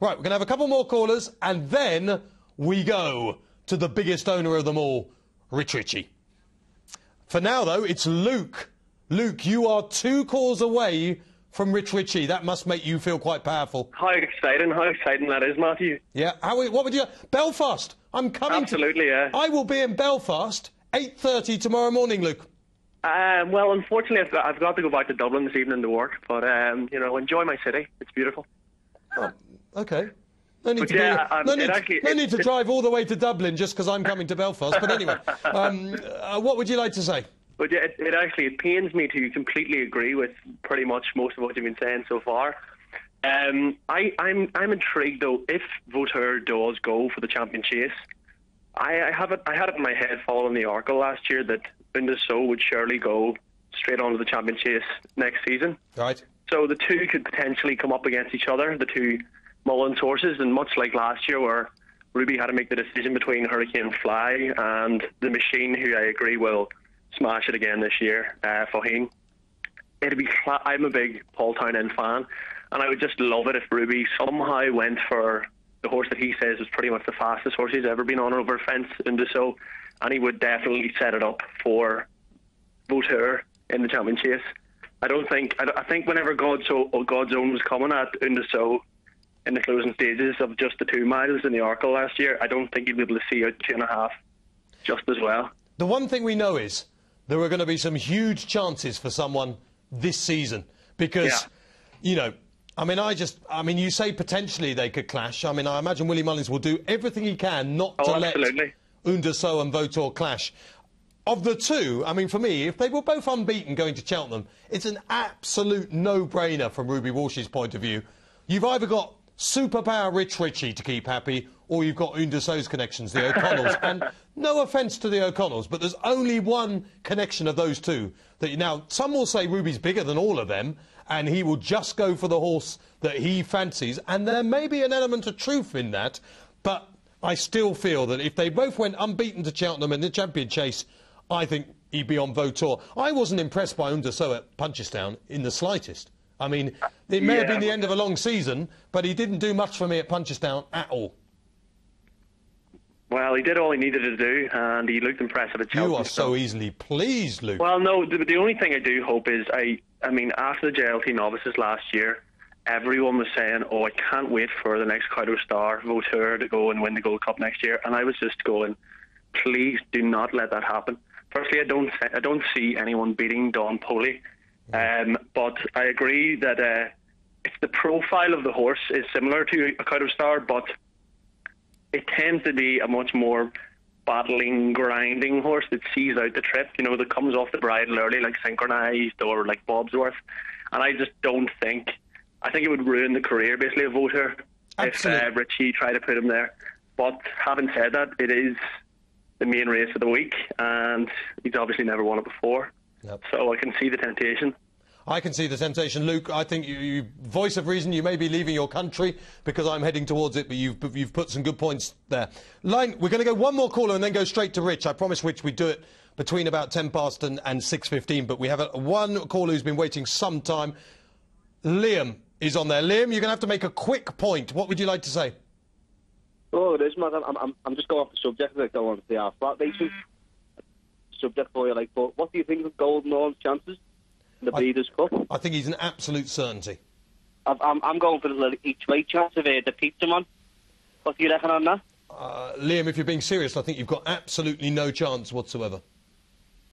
Right, we're going to have a couple more callers, and then we go to the biggest owner of them all, Rich Ricci. For now, though, it's Luke. Luke, you are two calls away from Rich Ricci. That must make you feel quite powerful. How exciting, how exciting that is, Matthew. Yeah. How, what would you... Belfast. I'm coming Absolutely, to... yeah. I will be in Belfast 8.30 tomorrow morning, Luke. Um, well, unfortunately, I've got, I've got to go back to Dublin this evening to work, but, um, you know, enjoy my city. It's beautiful. Oh, okay. No need, But to, yeah, be, um, no need, actually- no need to drive all the way to Dublin just because I'm coming to Belfast. But anyway, um, uh, what would you like to say? But yeah, it, it actually it pains me to completely agree with pretty much most of what you've been saying so far. Um, I, I'm I'm intrigued though if Vautour does go for the champion chase. I, I have it I had it in my head following the Arkle last year that Un de Sceaux would surely go straight on to the champion chase next season. Right. So the two could potentially come up against each other, the two Mullins horses, and much like last year where Ruby had to make the decision between Hurricane Fly and the machine, who I agree will smash it again this year, uh, Faugheen. It'd be. cla- I'm a big Paul Townend fan, and I would just love it if Ruby somehow went for the horse that he says is pretty much the fastest horse he's ever been on over a fence, and so, and he would definitely set it up for Vautour in the champion chase. I don't think. I, I think whenever God's, o, God's Own was coming at Un de Sceaux in the closing stages of just the two miles in the Arkle last year, I don't think you'd be able to see a two and a half just as well. The one thing we know is there are going to be some huge chances for someone this season because, Yeah. you know, I mean, I just, I mean, you say potentially they could clash. I mean, I imagine Willie Mullins will do everything he can not Oh, to absolutely. let Un de Sceaux and Vautour clash. Of the two, I mean, for me, if they were both unbeaten going to Cheltenham, it's an absolute no-brainer from Ruby Walsh's point of view. You've either got superpower Rich Ricci to keep happy, or you've got Un de Sceaux's connections, the O'Connells. and no offence to the O'Connells, but there's only one connection of those two. That now some will say Ruby's bigger than all of them, and he will just go for the horse that he fancies, and there may be an element of truth in that, but I still feel that if they both went unbeaten to Cheltenham in the champion chase, I think he'd be on Vautour. I wasn't impressed by Un de Sceaux at Punchestown in the slightest. I mean, it may have been the end of a long season, but he didn't do much for me at Punchestown at all. Well, he did all he needed to do, and he looked impressive at Chelsea. You are so easily pleased, Luke. Well, no. The, the only thing I do hope is I. I mean, after the JLT novices last year, everyone was saying, "Oh, I can't wait for the next Kauto Star Vautour to go and win the Gold Cup next year," and I was just going, "Please do not let that happen." Firstly, I don't. I don't see anyone beating Don Poli, um, but I agree that uh, it's the profile of the horse is similar to a Kauto Star, but it tends to be a much more battling, grinding horse that sees out the trip, you know, that comes off the bridle early, like synchronized or like Bobs Worth. And I just don't think, I think it would ruin the career basically of Vautour if uh, Ricci tried to put him there. But having said that, it is the main race of the week, and he's obviously never won it before. Yep. So I can see the temptation. I can see the temptation, Luke. I think you, you, voice of reason, you may be leaving your country because I'm heading towards it, but you've, you've put some good points there. Line, we're going to go one more caller and then go straight to Rich. I promise, Rich we'd do it between about 10 past and, and 6.15, but we have a, one caller who's been waiting some time. Liam is on there. Liam, you're going to have to make a quick point. What would you like to say? Oh, it is, man. I'm, I'm, I'm just going off the subject. I don't want to say our flat racing subject for you. Like, but what do you think of Golden Horn's chances in the I- Breeders' Cup? I think he's an absolute certainty. I've, I'm, I'm going for the each way chance of uh, the pizza man. What do you reckon on that? Uh, Liam, if you're being serious, I think you've got absolutely no chance whatsoever.